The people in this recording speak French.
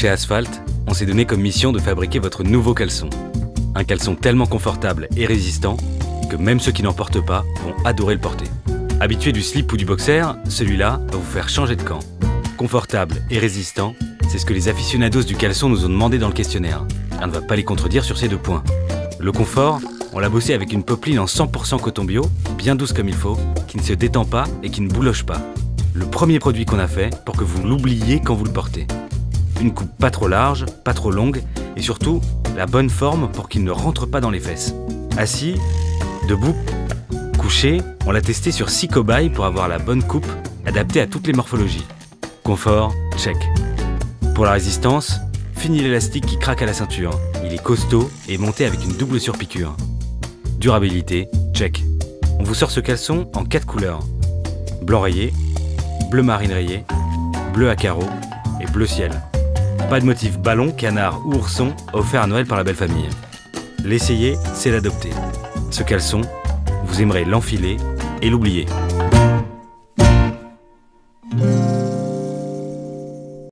Chez Asphalt, on s'est donné comme mission de fabriquer votre nouveau caleçon. Un caleçon tellement confortable et résistant que même ceux qui n'en portent pas vont adorer le porter. Habitué du slip ou du boxer, celui-là va vous faire changer de camp. Confortable et résistant, c'est ce que les aficionados du caleçon nous ont demandé dans le questionnaire. On ne va pas les contredire sur ces deux points. Le confort, on l'a bossé avec une popeline en 100% coton bio, bien douce comme il faut, qui ne se détend pas et qui ne bouloche pas. Le premier produit qu'on a fait pour que vous l'oubliez quand vous le portez. Une coupe pas trop large, pas trop longue et surtout la bonne forme pour qu'il ne rentre pas dans les fesses. Assis, debout, couché, on l'a testé sur 6 cobayes pour avoir la bonne coupe adaptée à toutes les morphologies. Confort, check. Pour la résistance, fini l'élastique qui craque à la ceinture. Il est costaud et monté avec une double surpiqûre. Durabilité, check. On vous sort ce caleçon en 4 couleurs. Blanc rayé, bleu marine rayé, bleu à carreaux et bleu ciel. Pas de motif ballon, canard ou ourson offert à Noël par la belle famille. L'essayer, c'est l'adopter. Ce caleçon, vous aimerez l'enfiler et l'oublier.